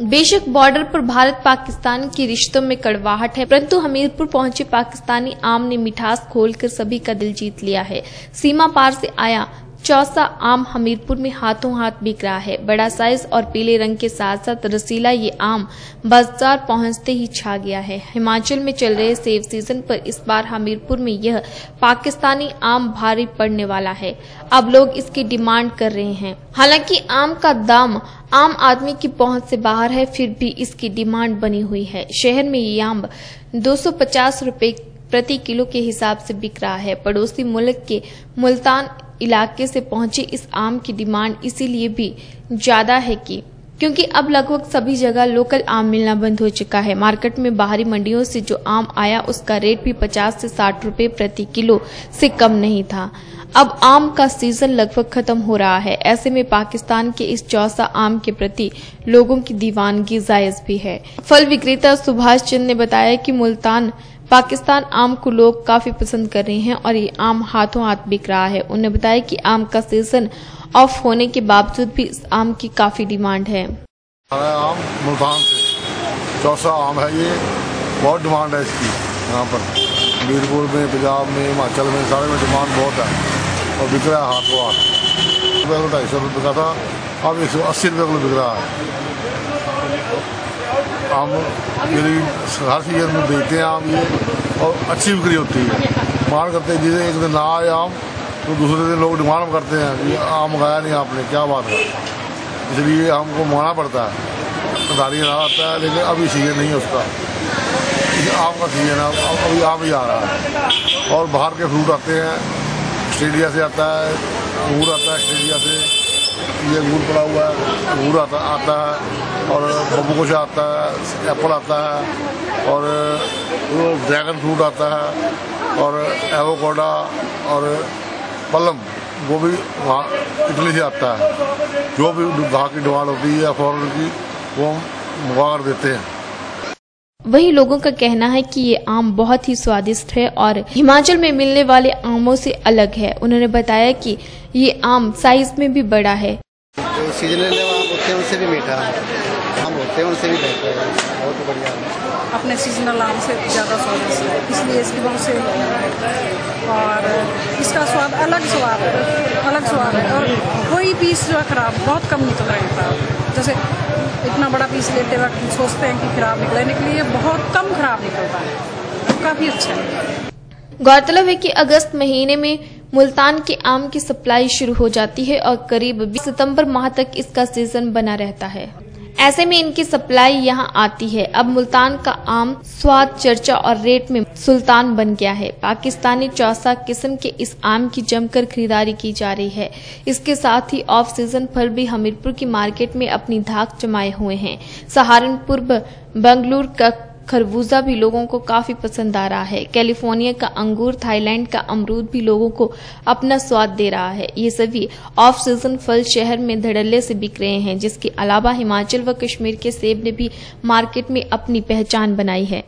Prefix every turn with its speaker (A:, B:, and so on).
A: बेशक बॉर्डर पर भारत पाकिस्तान के रिश्तों में कड़वाहट है, परंतु हमीरपुर पहुँचे पाकिस्तानी आम ने मिठास खोलकर सभी का दिल जीत लिया है। सीमा पार से आया चौसा आम हमीरपुर में हाथों हाथ बिक रहा है। बड़ा साइज़ और पीले रंग के साथ साथ रसीला ये आम बाज़ार पहुँचते ही छा गया है। हिमाचल में चल रहे सेब सीज़न पर इस बार हमीरपुर में यह पाकिस्तानी आम भारी पड़ने वाला है। अब लोग इसकी डिमांड कर रहे हैं। हालाँकि आम का दाम आम आदमी की पहुँच से बाहर है, फिर भी इसकी डिमांड बनी हुई है। शहर में ये आम दो रुपए प्रति किलो के हिसाब से बिक रहा है। पड़ोसी मुल्क के मुल्तान इलाके से पहुँचे इस आम की डिमांड इसीलिए भी ज़्यादा है कि, क्योंकि अब लगभग सभी जगह लोकल आम मिलना बंद हो चुका है। मार्केट में बाहरी मंडियों से जो आम आया, उसका रेट भी 50 से 60 रुपए प्रति किलो से कम नहीं था। अब आम का सीज़न लगभग खत्म हो रहा है। ऐसे में पाकिस्तान के इस चौसा आम के प्रति लोगों की दीवानगी जायज़ भी है। फल विक्रेता सुभाष चंद ने बताया कि मुल्तान पाकिस्तान आम को लोग काफ़ी पसंद कर रहे हैं और ये आम हाथों हाथ बिक रहा है। उन्होंने बताया कि आम का सीज़न ऑफ़ होने के बावजूद भी इस आम की काफ़ी डिमांड है।
B: आम, मुल्तान से। चौसा आम है ये, बहुत डिमांड है इसकी, यहाँ पर। मीरपुर में, पंजाब में, हिमाचल में, सारे में डिमांड बहुत है और बिक रहा है हाथों हाथ। ढाई सौ रुपये बिका था, अब एक सौ अस्सी रुपये किलो बिक रहा है। आम यदि हर सीज़न में बेचते हैं आम ये, और अच्छी बिक्री होती है। मांग करते हैं, जिसे एक दिन ना आए आम तो दूसरे दिन लोग डिमांड करते हैं कि आम मंगाया नहीं आपने, क्या बात है? इसलिए हमको मंगाना पड़ता है। खरीदारी ना आता है, लेकिन अभी सीज़न नहीं है उसका। आम का सीज़न है अभी आम ही आ रहा है। और बाहर के फ्रूट आते हैं ऑस्ट्रेलिया से आता है अंगूर आता है ऑस्ट्रेलिया से। ये अंगूर पड़ा हुआ है अंगूर आता आता है। और बम्बू कुछ आता है एप्पल आता है और वो ड्रैगन फ्रूट आता है और एवोकोडा और पलम वो भी वहाँ इटली से आता है। जो भी वहाँ की डिमांड होती है फॉरन की वो हम मंगवा कर देते हैं।
A: वही लोगों का कहना है कि ये आम बहुत ही स्वादिष्ट है और हिमाचल में मिलने वाले आमों से अलग है। उन्होंने बताया कि ये आम साइज़ में भी बड़ा है।
C: जो सीजनल हैं उनसे भी मीठा आम होते हैं उनसे भी बेहतर है। बहुत बढ़िया है।
D: अपने सीजनल आम से ज़्यादा स्वादिष्ट है। इसलिए इसकी बहुत सेल और इसका स्वाद अलग स्वाद है अलग स्वाद है। और कोई पीस जो है ख़राब बहुत कम निकल रहे हैं खराब। जैसे इतना बड़ा पीस लेते वक्त सोचते हैं कि खराब निकले निकलिए बहुत कम खराब निकलता है। काफ़ी अच्छा है।
A: गौरतलब है कि अगस्त महीने में मुल्तान के आम की सप्लाई शुरू हो जाती है और करीब 20 सितंबर माह तक इसका सीज़न बना रहता है। ऐसे में इनकी सप्लाई यहाँ आती है। अब मुल्तान का आम स्वाद, चर्चा और रेट में सुल्तान बन गया है। पाकिस्तानी चौसा किस्म के इस आम की जमकर खरीदारी की जा रही है। इसके साथ ही ऑफ़ सीज़न फल भी हमीरपुर की मार्केट में अपनी धाक जमाए हुए हैं। सहारनपुर बंगलुरु का खरबूजा भी लोगों को काफ़ी पसंद आ रहा है। कैलिफ़ोर्निया का अंगूर, थाईलैंड का अमरूद भी लोगों को अपना स्वाद दे रहा है। ये सभी ऑफ़ सीज़न फल शहर में धड़ल्ले से बिक रहे हैं, जिसके अलावा हिमाचल व कश्मीर के सेब ने भी मार्केट में अपनी पहचान बनाई है।